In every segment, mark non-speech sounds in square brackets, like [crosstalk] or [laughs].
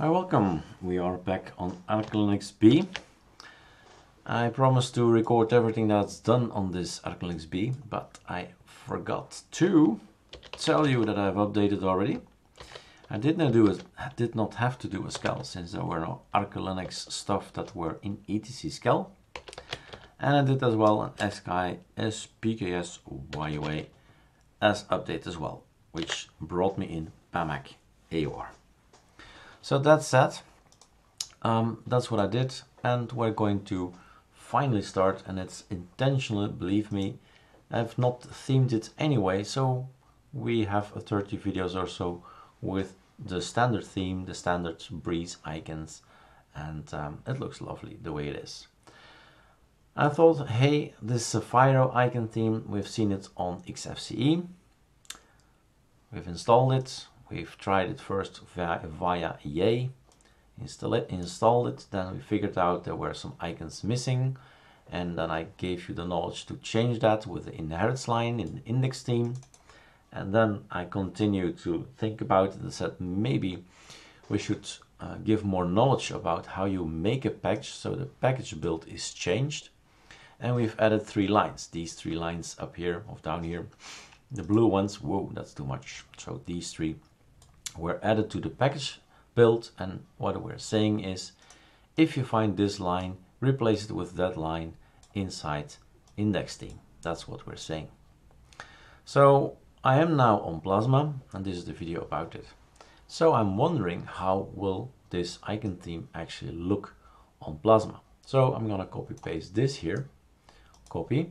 Hi, welcome. We are back on Arco Linux B. I promised to record everything that's done on this Arco Linux B, but I forgot to tell you that I've updated already. I did not do it. Did not have to do a skel since there were no Arco Linux stuff that were in etc skel, and I did as well an SKI SPKS YUA as update as well, which brought me in PAMAC AUR. So that's that. Um, that's what I did, and we're going to finally start, and it's intentional, believe me. I've not themed it anyway, so we have 30 videos or so with the standard theme, the standard breeze icons, and um, it looks lovely the way it is. I thought, hey, this Zafiro icon theme, we've seen it on XFCE. We've installed it, we've tried it first via, via EA, install it, installed it, then we figured out there were some icons missing, and then I gave you the knowledge to change that with the inherits line in the index theme. And then I continued to think about it and said maybe we should uh, give more knowledge about how you make a package so the package build is changed. And we've added three lines, these three lines up here or down here. The blue ones, whoa, that's too much. So these three were added to the package build. And what we're saying is, if you find this line, replace it with that line inside index theme. That's what we're saying. So I am now on Plasma and this is the video about it. So I'm wondering how will this icon theme actually look on Plasma. So I'm gonna copy paste this here, copy.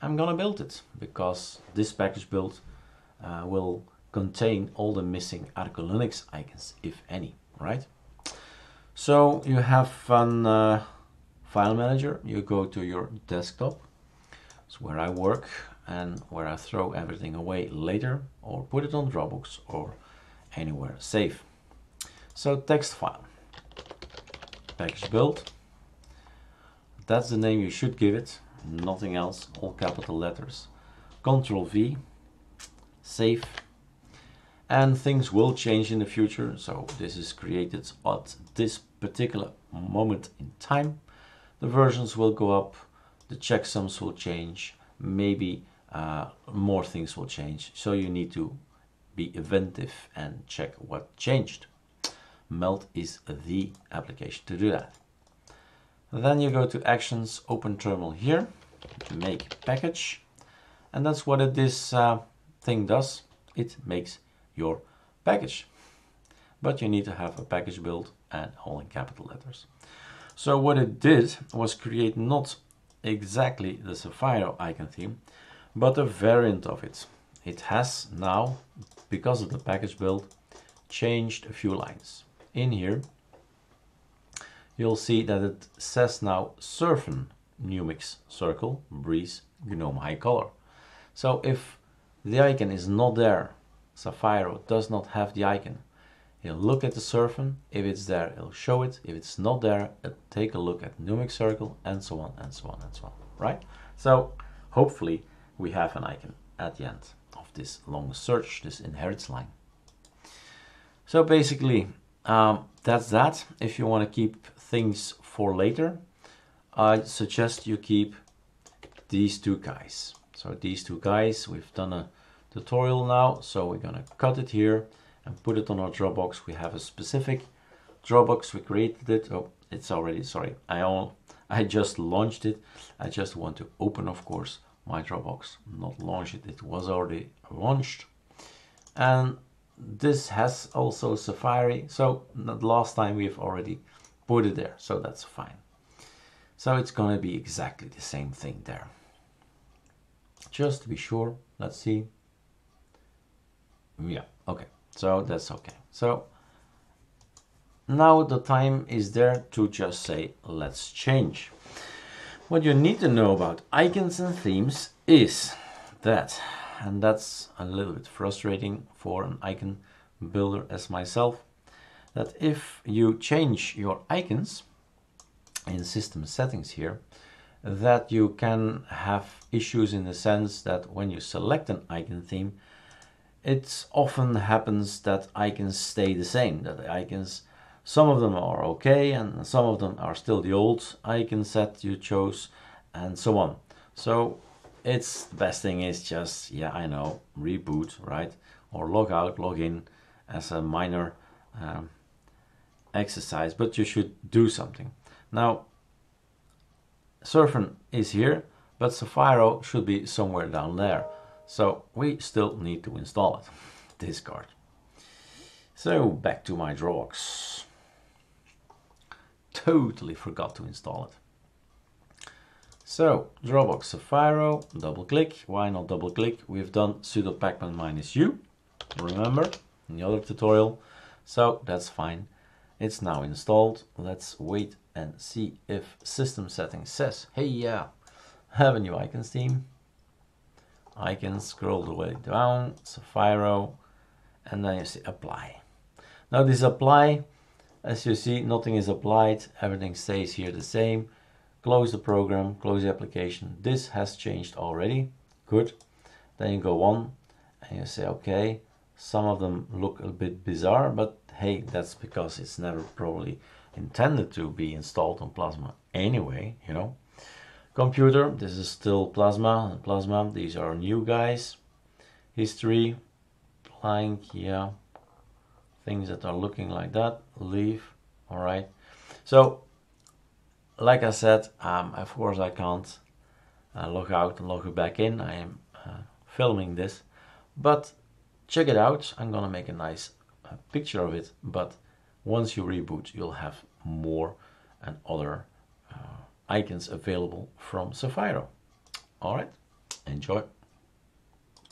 I'm gonna build it because this package build uh, will contain all the missing Arco Linux icons, if any, right? So you have an uh, file manager, you go to your desktop, it's where I work, and where I throw everything away later or put it on Dropbox or anywhere safe. So text file, package build, that's the name you should give it, nothing else, all capital letters. Control V, save, and things will change in the future. So this is created at this particular moment in time. The versions will go up, the checksums will change, maybe uh, more things will change. So you need to be inventive and check what changed. Meld is the application to do that. Then you go to Actions, Open Terminal here, make package, and that's what it, this uh, thing does. It makes your package. But you need to have a package build and all in capital letters. So what it did was create not exactly the Zafiro icon theme, but a variant of it. It has now, because of the package build, changed a few lines. In here, you'll see that it says now Surfn Numix Circle Breeze GNOME High Color. So if the icon is not there, Zafiro does not have the icon, He'll look at the Surfn. If it's there, he'll show it. If it's not there, take a look at Numix Circle and so on and so on and so on, right? So hopefully we have an icon at the end of this long search, this inherits line. So basically, um, that's that. If you want to keep things for later, I suggest you keep these two guys. So these two guys, we've done a tutorial now, so we're gonna cut it here and put it on our Dropbox. We have a specific Dropbox, we created it. Oh, it's already, sorry, I, all, [laughs] I just launched it. I just want to open, of course, my Dropbox, not launch it, it was already launched. And this has also Zafiro, so the last time we've already put it there, so that's fine. So it's gonna be exactly the same thing there. Just to be sure, let's see. Yeah, okay, so that's okay. So now the time is there to just say, let's change. What you need to know about icons and themes is that, and that's a little bit frustrating for an icon builder as myself, that if you change your icons in system settings here, that you can have issues in the sense that when you select an icon theme, it often happens that icons stay the same, that icons some of them are okay and some of them are still the old icon set you chose and so on. So it's the best thing is just, yeah, I know, reboot, right? Or log out, log in as a minor um, exercise, but you should do something. Now, Surfn is here, but Zafiro should be somewhere down there. So we still need to install it, [laughs] this card. So back to my Dropbox. Totally forgot to install it. So Dropbox Zafiro, double click. Why not double click? We've done sudo pacman minus u, remember, in the other tutorial. So that's fine. It's now installed. Let's wait and see if system settings says, hey yeah, have a new icons theme. Icons scroll the way down, Zafiro, and then you see apply. Now this apply, as you see, nothing is applied. Everything stays here the same. Close the program, close the application. This has changed already. Good. Then you go on and you say, okay, some of them look a bit bizarre, but hey, that's because it's never probably intended to be installed on Plasma anyway, you know. Computer, this is still Plasma, Plasma, these are new guys. History, blank, yeah. Things that are looking like that, leave, all right. So, like I said, um, of course I can't uh, log out and log back in. I am uh, filming this, but check it out. I'm gonna make a nice a picture of it, but once you reboot, you'll have more and other uh, icons available from Zafiro. All right, enjoy.